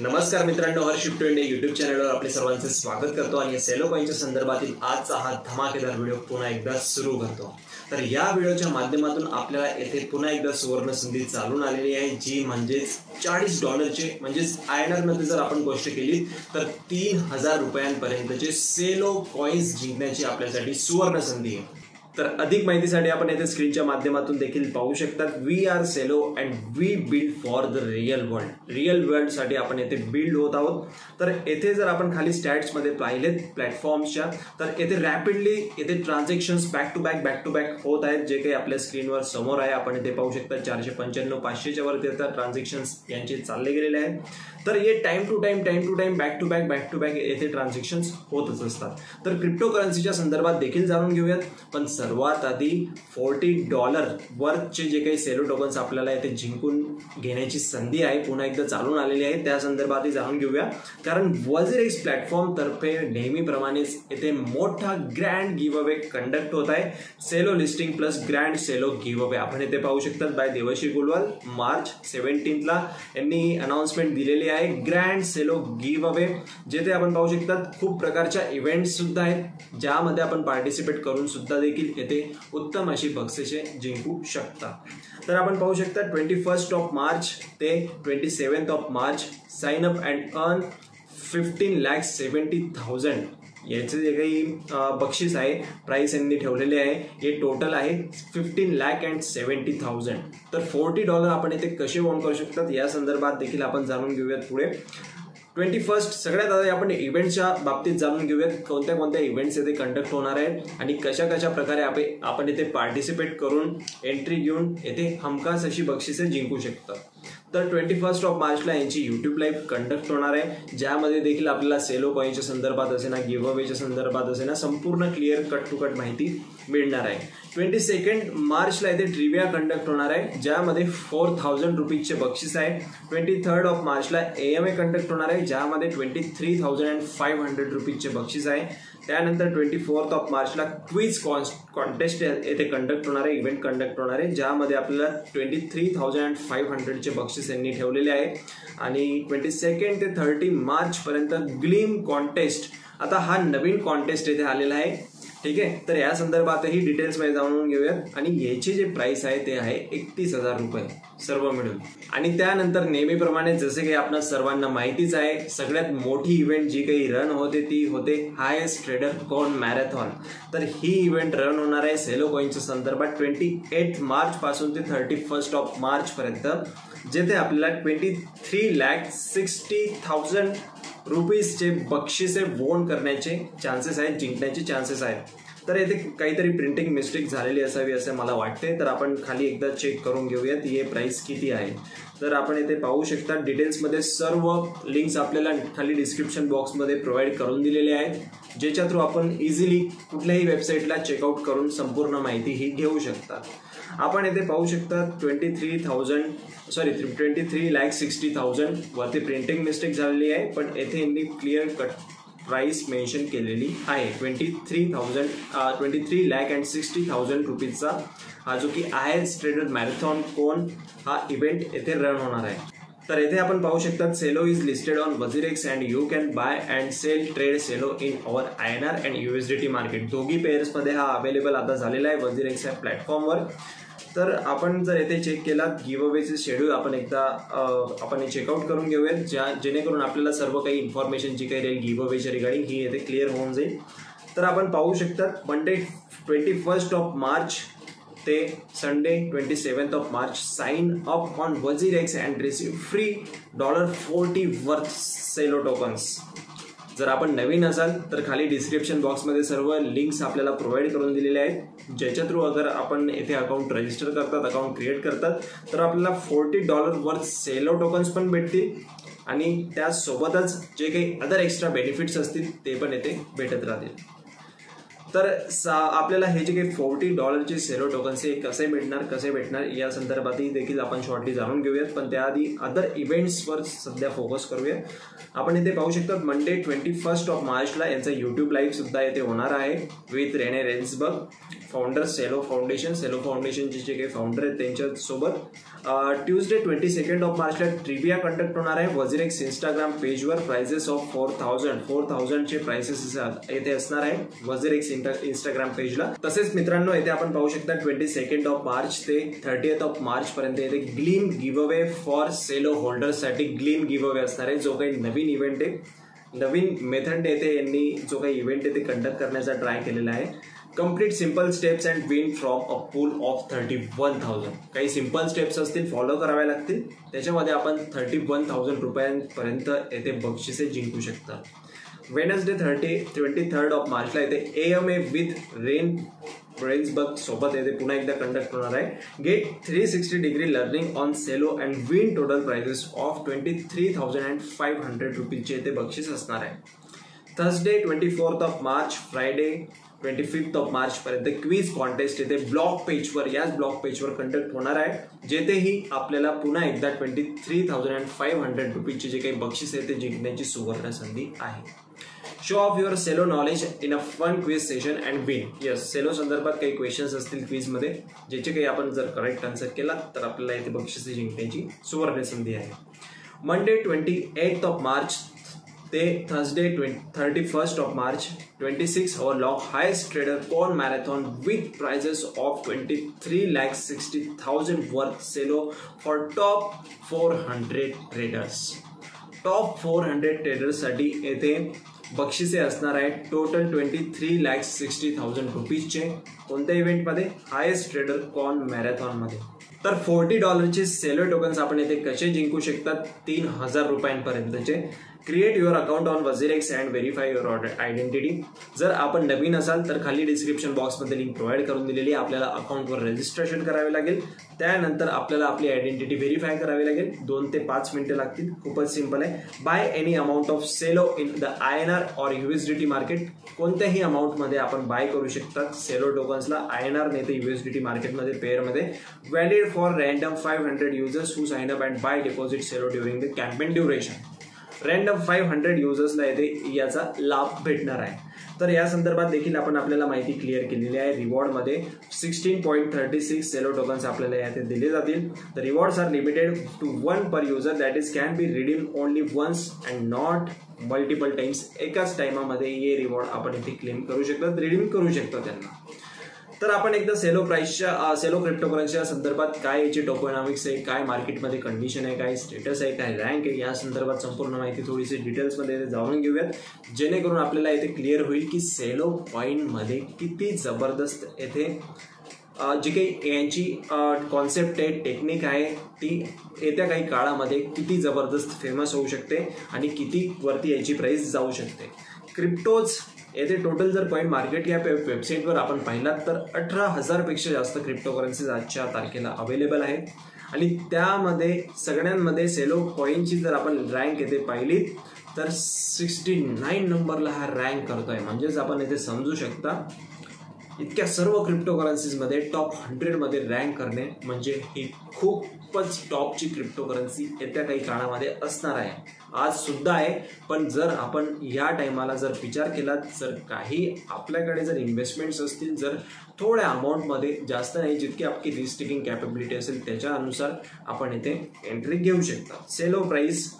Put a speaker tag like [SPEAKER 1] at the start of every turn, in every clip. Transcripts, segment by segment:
[SPEAKER 1] नमस्कार मित्रांनो हर shift India YouTube चॅनलवर आपले सर्वांचे स्वागत करतो आणि सेलो कॉईनच्या संदर्भातील आजचा हा धमाकेदार व्हिडिओ पुन्हा एकदा सुरू करतो. तर या व्हिडिओच्या माध्यमातून आपल्याला येथे पुन्हा एकदा सुवर्ण संधी चालून आलेली आहे जी म्हणजेच चाळीस डॉलरचे म्हणजेच आय एनमध्ये जर आपण गोष्ट केली तर तीन हजार रुपयांपर्यंतचे सेलो कॉईन्स जिंकण्याची आपल्यासाठी सुवर्ण संधी आहे. तर अधिक माहितीसाठी आपण येथे स्क्रीनच्या माध्यमातून देखील पाहू शकतात. We are Celo and we build for the real world real वर्ल्डसाठी आपण येथे बिल्ड होत आहोत. तर येथे जर आपण खाली स्टॅट्समध्ये पाहिलेत प्लॅटफॉर्म्सच्या तर येथे रॅपिडली येथे transactions back to back back to back होत आहेत जे काही आपल्या स्क्रीनवर समोर आहे. आपण येथे पाहू शकता चारशे पंच्याण्णव पाचशेच्या वरती आता ट्रान्झॅक्शन्स यांचे चालले गेलेले आहेत. तर हे time to time time to time back to back back to back येथे ट्रान्झॅक्शन्स होतच असतात. तर क्रिप्टो करन्सीच्या संदर्भात देखील जाणून घेऊयात. पण सर्वात आधी फोर्टी डॉलर वर्थचे जे काही सेलो टोकन्स आपल्याला येथे जिंकून घेण्याची संधी आहे पुन्हा एकदा चालून आलेली आहे. त्या संदर्भातही जाणून घेऊया. कारण वझिर प्लॅटफॉर्मतर्फे नेहमीप्रमाणेच येथे मोठा ग्रँड गिव्ह अवे कंडक्ट होत आहे. Celo listing plus grand Celo give away आपण येथे पाहू शकतात बाय देवशी गुलवाल मार्च सेव्हन्टीनला यांनी अनाउन्समेंट दिलेली आहे. ग्रँड सेलो गिव्ह अवे जेथे आपण पाहू शकतात खूप प्रकारच्या इव्हेंट सुद्धा आहेत ज्यामध्ये आपण पार्टिसिपेट करून सुद्धा देखील येथे उत्तम अशी बक्षिसे जिंकू शकता. तर आपण पाहू शकता ट्वेंटी फर्स्ट ऑफ मार्च ते twenty seventh of March sign up and earn fifteen lakh seventy thousand याचे जे काही बक्षीस आहे प्राईस यांनी ठेवलेले आहे हे टोटल आहे fifteen lakh and seventy thousand तर फोर्टी डॉलर आपण येथे कसे वॉन करू शकतात या संदर्भात देखील आपण जाणून घेऊयात पुढे. ट्वेंटी फर्स्ट सगळ्यात आधी आपण इव्हेंटच्या बाबतीत जाणून घेऊयात कोणत्या कोणत्या इव्हेंट्स येथे कंडक्ट होणार आहेत आणि कशा कशा प्रकारे आपण इथे येथे पार्टिसिपेट करून एंट्री घेऊन येथे हमखास अशी बक्षिसे जिंकू शकतात तर ट्वेंटी फर्स्ट ऑफ मार्चला यांची युट्यूब लाईव्ह कंडक्ट होणार आहे. ज्यामध्ये देखील आपल्याला सेलो कॉईनच्या संदर्भात असे ना गिव्ह अवेच्या संदर्भात असे ना संपूर्ण क्लिअर कट टू कट माहिती मिळणार आहे. ट्वेंटी सेकंड मार्चला इथे ट्रिविया कंडक्ट होणार आहे ज्यामध्ये फोर थाउजंड रुपीजचे बक्षीस आहे. ट्वेंटी थर्ड ऑफ मार्चला ए एम ए कंडक्ट होणार आहे ज्यामध्ये twenty three thousand and five hundred रुपीजचे बक्षीस आहे. त्यानंतर ट्वेंटी फोर्थ ऑफ मार्चला क्विज कॉन्टेस्ट येथे कंडक्ट होणार आहे इव्हेंट कंडक्ट होणार आहे ज्यामध्ये आपल्याला twenty three thousand and five हंड्रेडचे बक्षीस यांनी ठेवलेले आहे. आणि ट्वेंटी सेकंड ते थर्टी मार्चपर्यंत ग्लीम कॉन्टेस्ट आता हा नवीन कॉन्टेस्ट येथे आलेला आहे. ठीक आहे? तर या संदर्भातही डिटेल्समध्ये जाणून घेऊयात आणि याचे जे प्राइस आहे ते आहे एकतीस हजार रुपये सर्व मिळून. आणि त्यानंतर नेहमीप्रमाणे जसे काही आपण सर्वांना माहितीच आहे सगळ्यात मोठी इव्हेंट जी काही रन होते ती होते हायेस्ट ट्रेडर कॉन मॅरेथॉन तर ही इव्हेंट रन होणार आहे सेलो कॉईनच्या संदर्भात ट्वेंटी एट मार्च पासून ते थर्टी फर्स्ट ऑफ मार्च पर्यंत जेथे आपल्याला twenty three lakh sixty thousand रुपीजचे बक्षिसे वोन करण्याचे चान्सेस आहेत जिंकण्याचे चान्सेस आहेत. तर येथे काहीतरी प्रिंटिंग मिस्टेक झालेली असावी असे मला वाटते. तर आपण खाली एकदा चेक करून घेऊयात हे प्राईस किती आहे. तर आपण येथे पाहू शकता डिटेल्समध्ये सर्व लिंक्स आपल्याला खाली डिस्क्रिप्शन बॉक्समध्ये प्रोव्हाइड करून दिलेले आहेत. ज्याच्या थ्रू आपण इझिली कुठल्याही वेबसाईटला चेकआउट करून संपूर्ण माहिती ही घेऊ शकता. आपण येथे पाहू शकता twenty three thousand sorry twenty three lakh sixty thousand वरती प्रिंटिंग मिस्टेक झालेली आहे पण येथे यांनी क्लिअर कट प्राइस मेन्शन केलेली आहे. Twenty three thousand twenty three lakh and sixty thousand रुपीजचा हा जो की आहे एस ट्रेडर मॅरेथॉन कोन हा इव्हेंट येथे रन होणार आहे. तर येथे आपण पाहू शकतात Celo is listed on WazirX and you can buy and sell trade Celo in our I N R and T market दोघी पेयर्समध्ये हा अवेलेबल आता झालेला आहे वझिरेक्स या प्लॅटफॉर्मवर तर आपण जर येथे चेक केला गिव्ह अवेचे शेड्यूल आपण एकदा आपण हे चेकआउट करून घेऊयात ज्या जेणेकरून आपल्याला सर्व काही इन्फॉर्मेशन जी काही राहील गिव्ह अवेच्या रिगार्डिंग ही येथे क्लिअर होऊन जाईल. तर आपण पाहू शकतात Monday twenty first of March ते Sunday twenty seventh of March sign up on WazirX and receive free dollar forty worth Celo tokens जर आपण नवीन असाल तर खाली डिस्क्रिप्शन बॉक्समध्ये सर्व लिंक्स आपल्याला प्रोव्हाइड करून दिलेले आहेत. ज्याच्या थ्रू अगर आपण येथे अकाउंट रजिस्टर करतात अकाउंट क्रिएट करतात तर आपल्याला forty dollar worth Celo tokens पण भेटतील. आणि त्यासोबतच जे काही अदर एक्स्ट्रा बेनिफिट्स असतील ते पण येथे भेटत राहतील. तर आपल्याला हे जे काही फोर्टी डॉलरचे सेलो टोकन्स हे कसे भेटणार कसे भेटणार या संदर्भातही देखील आपण शॉर्टली जाणून घेऊयात. पण त्याआधी अदर इव्हेंट्सवर सध्या फोकस करूया. आपण इथे पाहू शकतो मंडे ट्वेंटी फर्स्ट ऑफ मार्चला यांचा यूट्यूब लाईव्ह सुद्धा इथे होणार आहे with Rene Reinsberg founder Celo foundation Celo फाउंडेशनचे जे काही फाउंडर आहेत त्यांच्यासोबत. ट्यूजडे ट्वेंटी सेकंड ऑफ मार्चला ट्रिबिया कंडक्ट होणार आहे. वजिरेक्स इंस्टाग्राम पेजवर prizes of four thousand four थाउजंडचे prices येथे असणार आहे. वजिरेक्स इंस्टाग्राम पेजला तसेच मित्रांनो येथे आपण पाहू शकता ट्वेंटी सेकंड ऑफ मार्च ते थर्टीएथ ऑफ मार्च पर्यंत येथे Gleam giveaway for Celo होल्डर्ससाठी ग्लीम गिव्ह अवे असणार आहे. जो काही नवीन इव्हेंट आहे नवीन मेथड येथे यांनी जो काही इव्हेंट आहे ते कंडक्ट करण्याचा ट्राय केलेला आहे. Complete simple steps and win from a pool of thirty one thousand काही सिंपल स्टेप्स असतील फॉलो कराव्या लागतील. त्याच्यामध्ये आपण थर्टी वन थाउजंड रुपयांपर्यंत येथे बक्षिसे जिंकू शकता. Wednesday thirty twenty third of मार्चला येथे A M A with Rene Reinsberg सोबत येथे पुन्हा एकदा कंडक्ट होणार आहे. Get three sixty degree learning on Celo and win total prizes of twenty three thousand and five hundred रुपीजचे येथे बक्षीस असणार आहे. Thursday twenty fourth of March Friday twenty fifth of March पर्यंत क्वीज कॉन्टेस्ट येथे blog पेजवर याच block पेजवर conduct होणार आहे. जेथेही आपल्याला पुन्हा एकदा twenty three thousand and five hundred रुपीजचे जे काही बक्षीस आहे ते जिंकण्याची सुवर्ण संधी आहे. Show off your Celo knowledge in a fun quiz session and win yes Celo संदर्भात काही क्वेश्चन्स असतील क्विजमध्ये ज्याचे काही आपण जर करेक्ट आन्सर केला तर आपल्याला इथे बक्षिसे जिंकण्याची सुवर्ण संधी आहे. Monday twenty eight of March ते Thursday twenty thirty first of March twenty six hour lock highest trader con marathon with prizes of twenty three lakh sixty thousand worth Celo for top four hundred traders top four hundred ट्रेडर्ससाठी येथे बक्षिसे असणार आहे total twenty three lakhs sixty thousand रुपीजचे कोणत्या इव्हेंटमध्ये highest trader कॉन मॅरेथॉनमध्ये तर forty डॉलरचे Cello tokens आपण येथे कसे जिंकू शकतात? तीन हजार रुपयांपर्यंतचे. Create your account on WazirX and verify your order identity जर आपण नवीन असाल तर खाली डिस्क्रिप्शन बॉक्समध्ये लिंक प्रोव्हाइड करून दिलेली आहे. आपल्याला अकाउंटवर रजिस्ट्रेशन करावे लागेल. त्यानंतर आपल्याला आपली आयडेंटिटी व्हेरीफाय करावी लागेल. दोन ते पाच मिनिटं लागतील. खूपच सिंपल आहे. Buy any amount of Celo in the I N R or USDT market कोणत्याही अमाऊंटमध्ये आपण बाय करू शकतात सेलो टोकन्सला आय एन आर नाही तर युएसडीटी मार्केटमध्ये पेअरमध्ये valid for random five hundred users who sign up and buy deposit Celo during the campaign duration random five hundred युजर्सला येथे याचा लाभ भेटणार आहे. तर या संदर्भात देखील आपण आपल्याला माहिती क्लिअर केलेली आहे. रिवॉर्डमध्ये sixteen point thirty six Celo tokens आपल्याला याथे दिले जातील. The rewards are limited to one per user that is can be redeem only once and not multiple times एकाच टायमामध्ये हे रिवॉर्ड आपण इथे क्लेम करू शकतो. रिडीम करू शकतो त्यांना. तर आपण एकदा सेलो प्राईसच्या सेलो क्रिप्टोकरन्सीच्या संदर्भात काय याची टोकोनॉमिक्स आहे काय मार्केटमध्ये कंडिशन आहे काय स्टेटस आहे काय रँक आहे या संदर्भात संपूर्ण माहिती थोडीशी डिटेल्समध्ये जाणून घेऊयात. जेणेकरून आपल्याला इथे क्लिअर होईल की सेलो पॉईंटमध्ये किती जबरदस्त येथे जी काही यांची कॉन्सेप्ट आहे टेक्निक आहे ती येत्या काही काळामध्ये किती जबरदस्त फेमस होऊ शकते आणि किती वरती याची प्राईस जाऊ शकते. क्रिप्टोज येथे टोटल जर पॉईंट मार्केट या वेबसाईटवर आपण पाहिलात तर अठरा हजारपेक्षा जास्त क्रिप्टोकरन्सीज आजच्या तारखेला अवेलेबल आहेत. आणि त्यामध्ये सगळ्यांमध्ये सेलो कॉईनची जर आपण रँक येथे पाहिली तर सिक्स्टी नाईन नंबरला हा रँक करतो आहे म्हणजेच आपण येथे समजू शकता इतक्या सर्व क्रिप्टोकरन्सीजमध्ये टॉप हंड्रेडमध्ये रँक करणे म्हणजे ही खूप खूपच टॉपची क्रिप्टोकरन्सी येत्या काही काळामध्ये असणार आहे. आज सुद्धा आहे पण जर आपण या टायमाला जर विचार केला जर काही आपल्याकडे जर इन्व्हेस्टमेंट्स असतील जर थोड्या अमाऊंटमध्ये जास्त नाही जितकी आपली रिस्क टेकिंग कॅपेबिलिटी असेल त्याच्यानुसार आपण इथे एंट्री घेऊ शकता. Celo price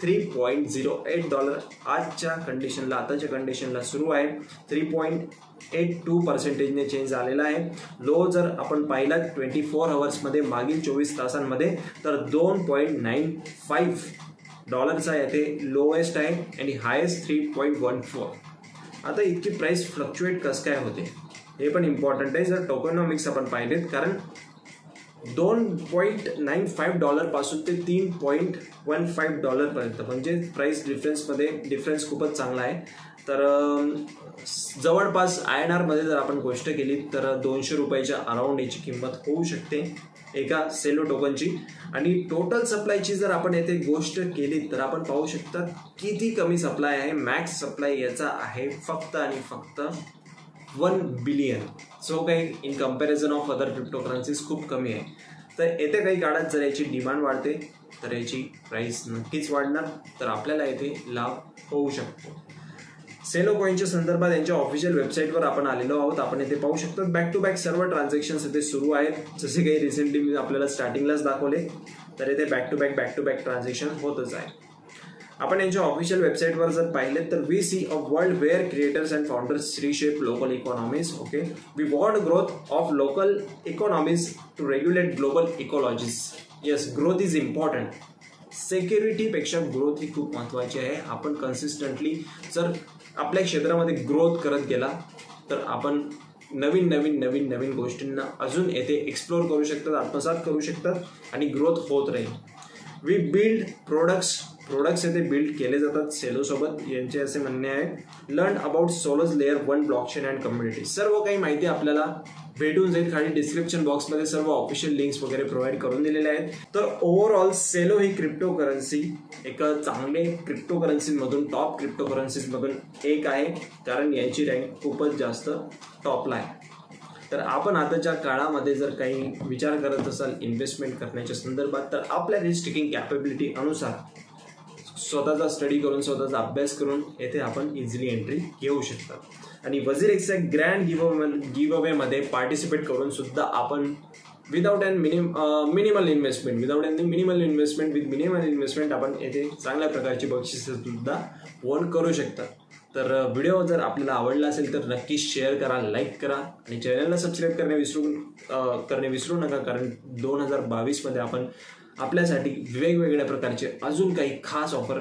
[SPEAKER 1] three point zero eight dollar आजच्या कंडिशनला आताच्या कंडिशनला सुरू आहे. थ्री पॉईंट एट टू पर्सेंटेजने चेंज झालेला आहे. लो जर आपण पाहिला ट्वेंटी फोर अवर्समध्ये मागील चोवीस तासांमध्ये तर दोन पॉईंट नाईन फाईव्ह डॉलरचा येथे लोएस्ट आहे आणि highest three point one four. आता इतकी प्राईस फ्लक्च्युएट कसं काय होते? हे पण इम्पॉर्टंट आहे. जर टोकनॉमिक्स आपण पाहिलेत कारण दोन पॉईंट नाईन फाईव्ह डॉलरपासून ते तीन पॉईंट वन फाईव्ह डॉलरपर्यंत म्हणजे प्राईस डिफरन्समध्ये डिफरन्स खूपच चांगला आहे. तर जवळपास आय एन आरमध्ये जर आपण गोष्ट केली तर दोनशे रुपयाच्या अराउंड याची किंमत होऊ शकते एका सेलो टोकनची आणि टोटल सप्लायची जर आपण येथे गोष्ट केली तर आपण पाहू शकता किती कमी सप्लाय आहे मॅक्स सप्लाय याचा आहे फक्त आणि फक्त वन बिलियन सो काही in comparison of other cryptocurrencies खूप कमी आहे. तर येत्या काही काळात जर याची डिमांड वाढते तर याची प्राईस नक्कीच वाढणार. तर आपल्याला येथे लाभ होऊ शकतो. सेलो कॉईनच्या संदर्भात यांच्या ऑफिशियल वेबसाईटवर आपण आलेलो आहोत. आपण इथे पाहू शकतो बॅक टू बॅक सर्व ट्रान्झॅक्शन इथे सुरू आहेत. जसे काही रिसेंटली मी आपल्याला स्टार्टिंगलाच दाखवले तर इथे back to back back to back transaction होतच आहे. आपण यांच्या ऑफिशियल वेबसाईटवर जर पाहिले तर we see a world where creators and founders reshape local economies okay we want growth of local economies to regulate global ecologies yes growth is important सेक्युरिटीपेक्षा growth ही खूप महत्त्वाची आहे. आपण कन्सिस्टंटली जर आपल्या क्षेत्रामध्ये ग्रोथ करत गेला तर आपण नवीन नवीन नवीन नवीन गोष्टींना अजून येथे एक्सप्लोर करू शकतात आत्मसात करू शकतात आणि ग्रोथ होत राहील. वी बिल्ड प्रोडक्ट्स प्रोडक्ट्स येथे बिल्ड केले जातात सेलोसोबत यांचे असे म्हणणे आहे learn about Celo's layer one blockchain and community सर्व काही माहिती आपल्याला भेटून जाईल. खाली डिस्क्रिप्शन बॉक्समध्ये सर्व ऑफिशियल लिंक्स वगैरे प्रोव्हाइड करून दिलेले आहेत. तर ओव्हरऑल सेलो ही क्रिप्टो करन्सी एक चांगले क्रिप्टो करन्सीमधून टॉप क्रिप्टो करन्सीजमधून एक आहे. कारण याची रँक खूपच जास्त टॉपला आहे. तर आपण आताच्या काळामध्ये जर काही विचार करत असाल इन्व्हेस्टमेंट करण्याच्या संदर्भात तर आपल्या रिस्क टेकिंग कॅपेबिलिटी अनुसार स्वतःचा स्टडी करून स्वतःचा अभ्यास करून येथे आपण इझिली एंट्री घेऊ शकतात आणि वजीर एक्सच्या ग्रँड गिव्ह गिव्ह अवेमध्ये पार्टिसिपेट करून सुद्धा आपण without and minim minimal investment without and minimal investment with minimal investment आपण येथे चांगल्या प्रकारची बक्षिसंसुद्धा सुद्धा करू शकतात तर व्हिडिओ जर आपल्याला आवडला असेल तर नक्कीच शेअर करा लाईक करा आणि चॅनलला सबस्क्राईब करणे विसरू करणे विसरू नका कारण दोन हजार बावीसमध्ये आपण आपल्यासाठी वेगवेगळ्या प्रकारचे अजून काही खास ऑफर